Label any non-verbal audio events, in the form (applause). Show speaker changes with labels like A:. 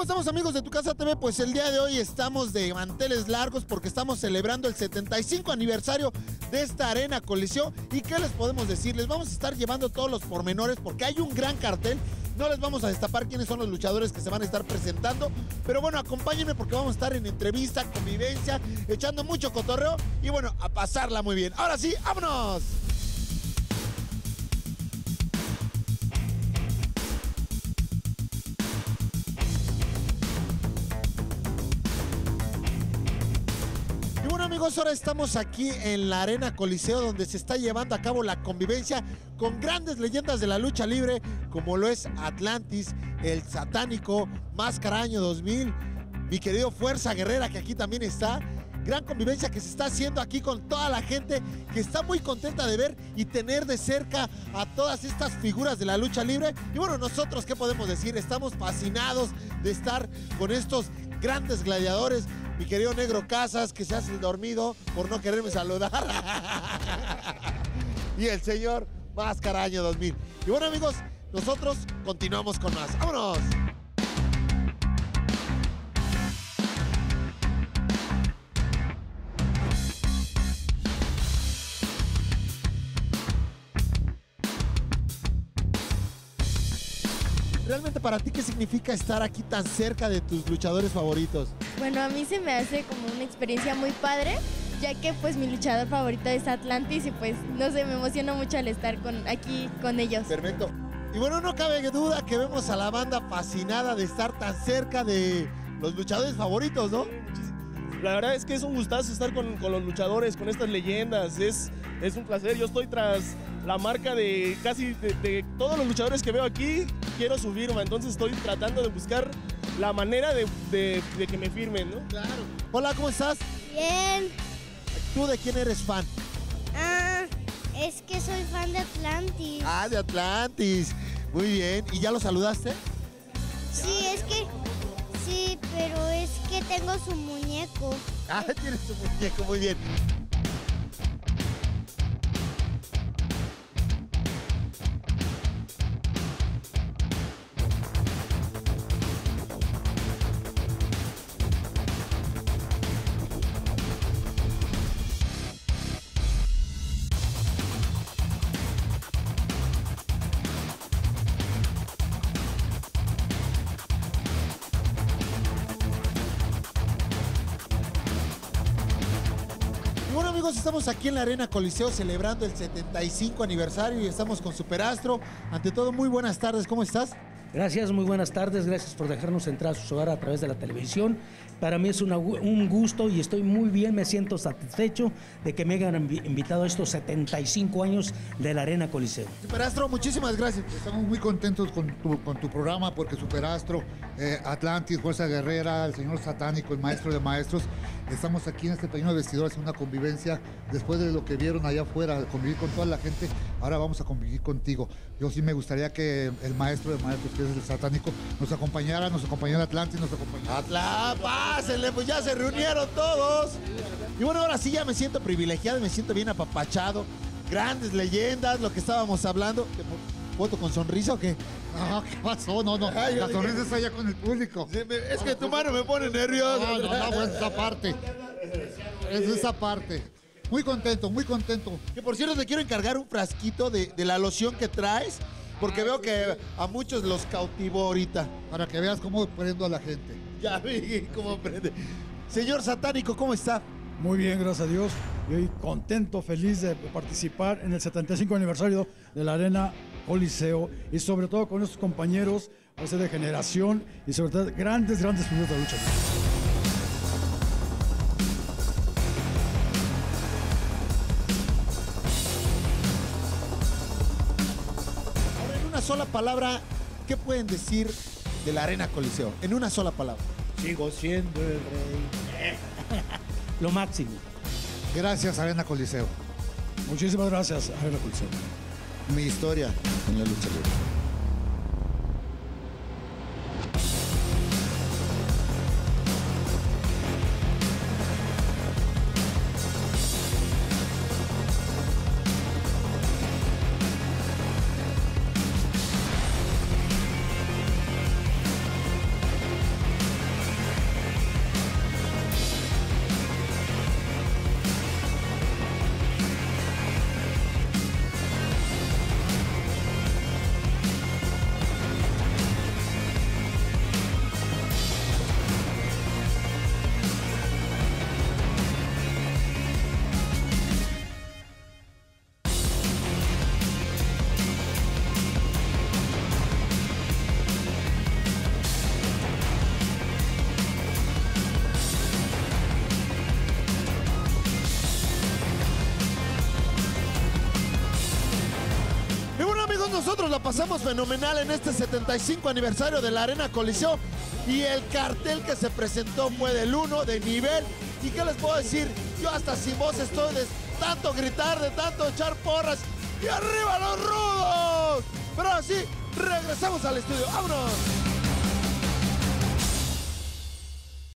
A: ¿Cómo estamos amigos de Tu Casa TV? Pues el día de hoy estamos de manteles largos porque estamos celebrando el 75 aniversario de esta arena colisión. ¿Y qué les podemos decir? Les vamos a estar llevando todos los pormenores porque hay un gran cartel. No les vamos a destapar quiénes son los luchadores que se van a estar presentando. Pero bueno, acompáñenme porque vamos a estar en entrevista, convivencia, echando mucho cotorreo y bueno, a pasarla muy bien. Ahora sí, vámonos. Amigos, ahora estamos aquí en la Arena Coliseo donde se está llevando a cabo la convivencia con grandes leyendas de la lucha libre como lo es Atlantis, el satánico, Máscara Año 2000, mi querido Fuerza Guerrera que aquí también está. Gran convivencia que se está haciendo aquí con toda la gente que está muy contenta de ver y tener de cerca a todas estas figuras de la lucha libre. Y bueno, nosotros, ¿qué podemos decir? Estamos fascinados de estar con estos grandes gladiadores. Mi querido Negro Casas, que se hace el dormido por no quererme saludar. (laughs) y el señor Máscara Año 2000. Y bueno, amigos, nosotros continuamos con más. ¡Vámonos! Realmente para ti, ¿qué significa estar aquí tan cerca de tus luchadores favoritos?
B: Bueno, a mí se me hace como una experiencia muy padre, ya que pues mi luchador favorito es Atlantis y pues no sé, me emociona mucho al estar con, aquí con ellos.
A: Perfecto. Y bueno, no cabe duda que vemos a la banda fascinada de estar tan cerca de los luchadores favoritos, ¿no?
C: La verdad es que es un gustazo estar con, con los luchadores, con estas leyendas. Es, es un placer. Yo estoy tras la marca de casi de, de todos los luchadores que veo aquí. Quiero su firma, entonces estoy tratando de buscar la manera de, de- de que me firmen, ¿no?
A: Claro. Hola, ¿cómo estás?
D: Bien.
A: ¿Tú de quién eres fan?
D: Ah, es que soy fan de Atlantis.
A: Ah, de Atlantis. Muy bien. ¿Y ya lo saludaste?
D: Sí, es que. Sí, pero es que tengo su muñeco.
A: Ah, (laughs) tienes tu muñeco, muy bien. Amigos, estamos aquí en la Arena Coliseo celebrando el 75 aniversario y estamos con Superastro. Ante todo, muy buenas tardes, ¿cómo estás?
E: Gracias, muy buenas tardes, gracias por dejarnos entrar a su hogar a través de la televisión. Para mí es una- un gusto y estoy muy bien, me siento satisfecho de que me hayan invi- invitado a estos 75 años de la Arena Coliseo.
A: Superastro, muchísimas gracias.
F: Estamos muy contentos con tu, con tu programa porque Superastro, eh, Atlantis, Fuerza Guerrera, el señor satánico, el maestro de maestros, estamos aquí en este pequeño vestidor haciendo una convivencia después de lo que vieron allá afuera, convivir con toda la gente, ahora vamos a convivir contigo. Yo sí me gustaría que el maestro de maestros, que es el satánico, nos acompañara, nos acompañara Atlantis, nos acompañara.
A: Atla, pásenle, pues ya se reunieron todos. Y bueno, ahora sí ya me siento privilegiado, me siento bien apapachado. Grandes leyendas, lo que estábamos hablando. ¿Te po- ¿Foto con sonrisa o qué? (laughs)
F: No, ¿qué pasó? No, no,
A: Ay,
F: la
A: dije-
F: sonrisa está allá con el público.
A: Sí, me- Es que tu mano me pone nervioso.
F: No, no, no, es esa parte. Es esa parte. Muy contento, muy contento.
A: Que por cierto te quiero encargar un frasquito de, de la loción que traes, porque veo que a muchos los cautivó ahorita.
F: Para que veas cómo prendo a la gente.
A: Ya vi cómo prende. Señor satánico, ¿cómo está?
G: Muy bien, gracias a Dios. Y hoy contento, feliz de participar en el 75 aniversario de la Arena Coliseo y sobre todo con estos compañeros, a veces de generación y sobre todo grandes, grandes figuras de la lucha.
A: Una sola palabra, ¿qué pueden decir de la Arena Coliseo? En una sola palabra.
E: Sigo siendo el rey. (laughs) Lo máximo.
F: Gracias, Arena Coliseo.
G: Muchísimas gracias, Arena Coliseo.
A: Mi historia en la lucha libre. Nosotros la pasamos fenomenal en este 75 aniversario de la Arena Coliseo y el cartel que se presentó fue del 1 de nivel. ¿Y qué les puedo decir? Yo hasta sin voz estoy de tanto gritar, de tanto echar porras. ¡Y arriba los rudos! Pero así, regresamos al estudio. ¡Vámonos!